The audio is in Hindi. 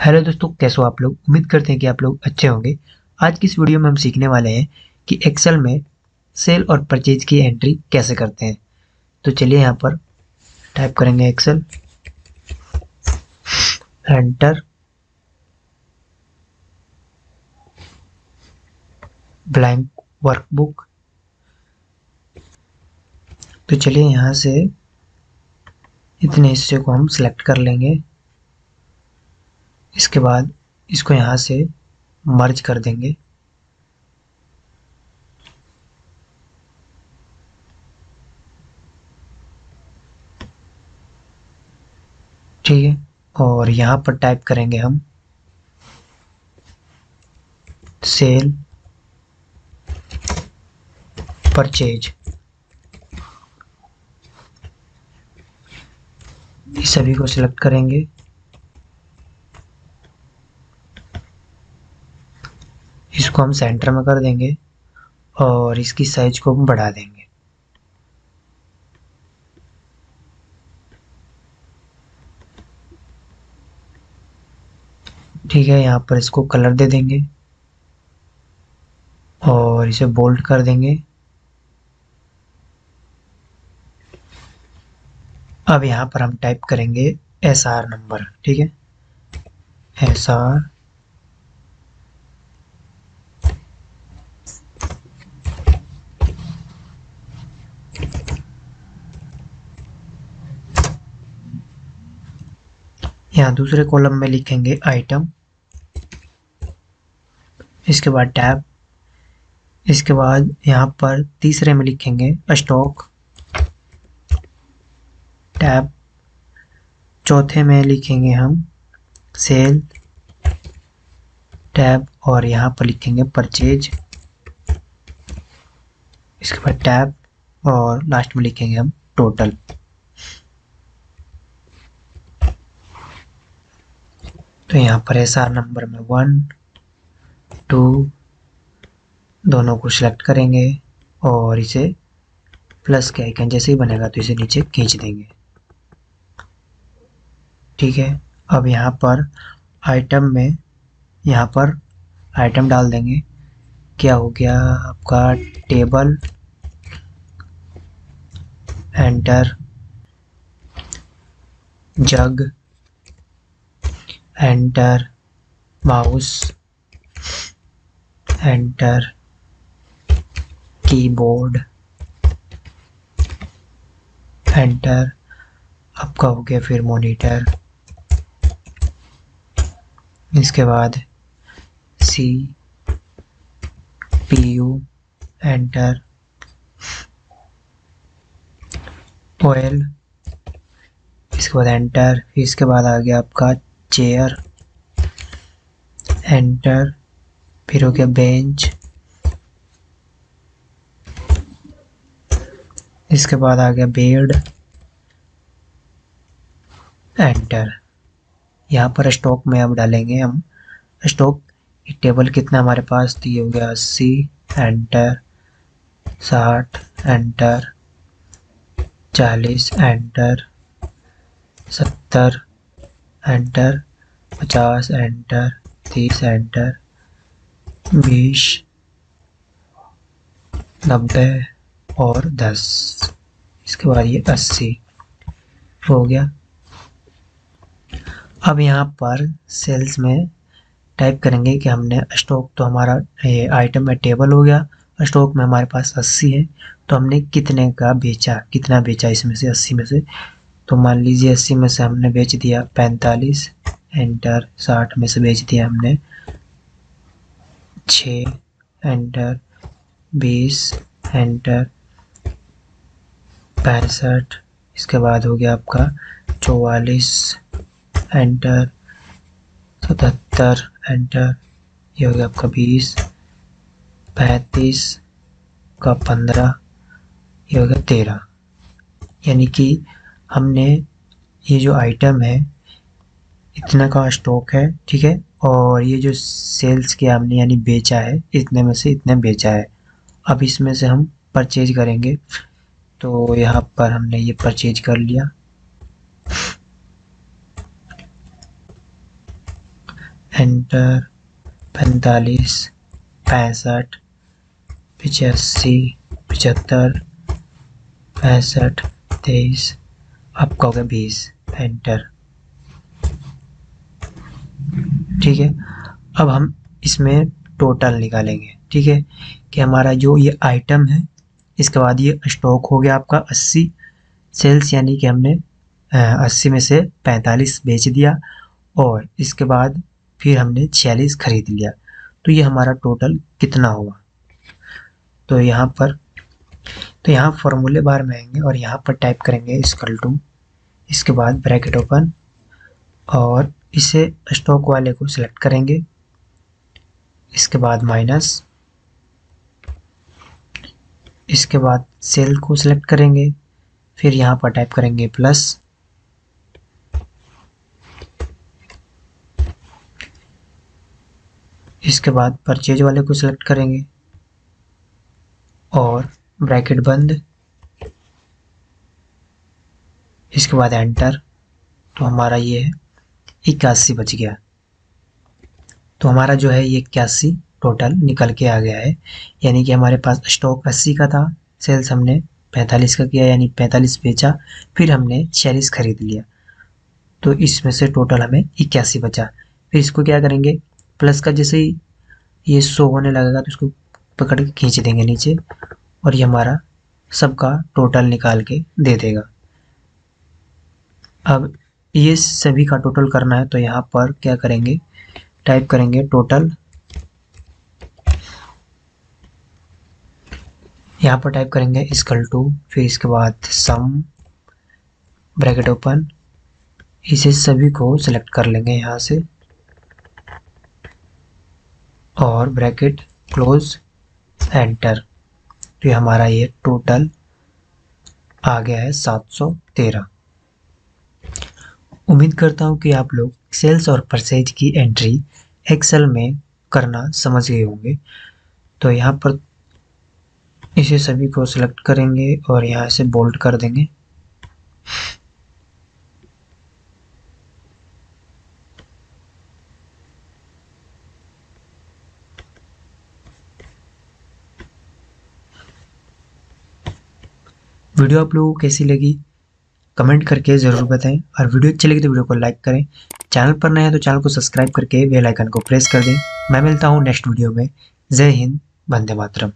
हेलो दोस्तों, कैसे हो आप लोग? उम्मीद करते हैं कि आप लोग अच्छे होंगे। आज की इस वीडियो में हम सीखने वाले हैं कि एक्सेल में सेल और परचेज की एंट्री कैसे करते हैं। तो चलिए यहाँ पर टाइप करेंगे एक्सेल एंटर ब्लैंक वर्कबुक तो चलिए यहाँ से इतने हिस्से को हम सिलेक्ट कर लेंगे। इसके बाद इसको यहाँ से मर्ज कर देंगे। ठीक है, और यहाँ पर टाइप करेंगे हम सेल परचेज सभी को सिलेक्ट करेंगे। इसको हम सेंटर में कर देंगे और इसकी साइज़ को हम बढ़ा देंगे। ठीक है, यहाँ पर इसको कलर दे देंगे और इसे बोल्ड कर देंगे। अब यहाँ पर हम टाइप करेंगे एस आर नंबर ठीक है? एस आर यहाँ दूसरे कॉलम में लिखेंगे आइटम इसके बाद टैब इसके बाद यहाँ पर तीसरे में लिखेंगे स्टॉक टैब चौथे में लिखेंगे हम सेल टैब और यहाँ पर लिखेंगे परचेज इसके बाद टैब और लास्ट में लिखेंगे हम टोटल तो यहाँ पर एस आर नंबर में वन टू दोनों को सिलेक्ट करेंगे और इसे प्लस के आइकन जैसे ही बनेगा तो इसे नीचे खींच देंगे। ठीक है? अब यहाँ पर आइटम में, यहाँ पर आइटम डाल देंगे। क्या हो गया? आपका टेबल एंटर जग enter mouse. Enter keyboard enter आपका हो गया फिर मॉनिटर इसके बाद C P U enter oil इसके बाद एंटर इसके बाद आ गया आपका चेयर एंटर फिर हो गया बेंच इसके बाद आ गया बेड एंटर यहाँ पर स्टॉक में अब डालेंगे हम. स्टॉक टेबल कितना हमारे पास? तो ये हो गया अस्सी एंटर साठ एंटर चालीस एंटर सत्तर एंटर पचास एंटर तीस एंटर बीस, नब्बे और दस। इसके बाद ये अस्सी। हो गया। अब यहाँ पर सेल्स में टाइप करेंगे कि हमने स्टॉक तो हमारा ये आइटम में टेबल हो गया। स्टॉक में हमारे पास अस्सी है। तो हमने कितने का बेचा? कितना बेचा? इसमें से अस्सी में से तो मान लीजिए अस्सी में से हमने बेच दिया पैंतालीस एंटर साठ में से बेच दिया हमने छ एंटर बीस एंटर पैंसठ, इसके बाद हो गया आपका चौवालीस एंटर सतहत्तर एंटर ये हो गया आपका बीस, पैंतीस का पंद्रह, ये हो गया तेरह। यानी कि हमने ये जो आइटम है, इतना का स्टॉक है, ठीक है? और ये जो सेल्स किया हमने, यानी बेचा है, इतने में से इतने बेचा है। अब इसमें से हम परचेज करेंगे। तो यहाँ पर हमने ये परचेज कर लिया। एंटर पैंतालीस, पैंसठ पचासी पचहत्तर पैंसठ, तेईस आपका हो गया बीस एंटर ठीक है? अब हम इसमें टोटल निकालेंगे। ठीक है? कि हमारा जो ये आइटम है, इसके बाद ये स्टॉक हो गया आपका अस्सी सेल्स यानी कि हमने अस्सी में से पैंतालीस बेच दिया और इसके बाद फिर हमने छियालीस खरीद लिया। तो ये हमारा टोटल कितना हुआ? तो यहाँ पर तो यहाँ फॉर्मूले बार में आएँगे और यहाँ पर टाइप करेंगे इसकल टू इसके बाद ब्रैकेट ओपन और इसे स्टॉक वाले को सिलेक्ट करेंगे। इसके बाद माइनस इसके बाद सेल को सिलेक्ट करेंगे। फिर यहाँ पर टाइप करेंगे प्लस इसके बाद परचेज वाले को सिलेक्ट करेंगे और ब्रैकेट बंद। इसके बाद एंटर तो हमारा ये है, इक्यासी बच गया। तो हमारा जो है ये इक्यासी टोटल निकल के आ गया है। यानी कि हमारे पास स्टॉक अस्सी का था सेल्स हमने पैंतालीस का किया, यानी पैंतालीस बेचा, फिर हमने छियालीस खरीद लिया। तो इसमें से टोटल हमें इक्यासी बचा। फिर इसको क्या करेंगे? प्लस का जैसे ही ये शो होने लगेगा तो इसको पकड़ के खींच देंगे नीचे, और ये हमारा सबका टोटल निकाल के दे देगा। अब ये सभी का टोटल करना है तो यहाँ पर क्या करेंगे? टाइप करेंगे टोटल यहाँ पर टाइप करेंगे इसकल टू फिर इसके बाद सम ब्रैकेट ओपन इसे सभी को सिलेक्ट कर लेंगे यहाँ से। और ब्रैकेट क्लोज एंटर तो हमारा ये टोटल आ गया है 713 उम्मीद करता हूँ कि आप लोग सेल्स और परसेज की एंट्री एक्सेल में करना समझ गए होंगे। तो यहाँ पर इसे सभी को सिलेक्ट करेंगे और यहाँ से बोल्ड कर देंगे। वीडियो आप लोगों को कैसी लगी? कमेंट करके ज़रूर बताएँ और वीडियो अच्छी लगी तो वीडियो को लाइक करें। चैनल पर नए हैं तो चैनल को सब्सक्राइब करके बेल आइकन को प्रेस कर दें। मैं मिलता हूँ नेक्स्ट वीडियो में। जय हिंद, वंदे मातरम।